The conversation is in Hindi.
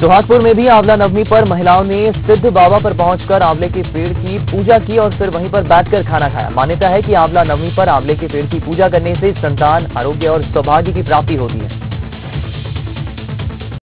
सुहागपुर में भी आंवला नवमी पर महिलाओं ने सिद्ध बाबा पर पहुंचकर आंवले के पेड़ की पूजा की और फिर वहीं पर बैठकर खाना खाया। मान्यता है कि आंवला नवमी पर आंवले के पेड़ की पूजा करने से संतान, आरोग्य और सौभाग्य की प्राप्ति होती है।